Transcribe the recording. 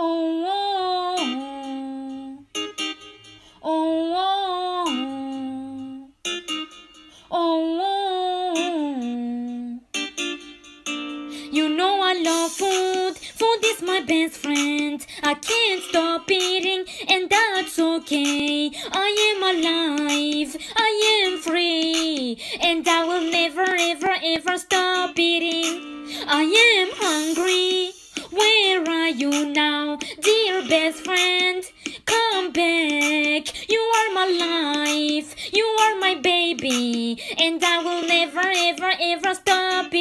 oh, oh, oh, oh, oh. You know I love food, food is my best friend. I can't stop eating, and that's okay. I am alive, I am free, and I will never, ever, ever stop eating. I am hungry. Where are you now? Dear best friend? Come back. You are my life. You are my baby. And I will never, ever, ever stop.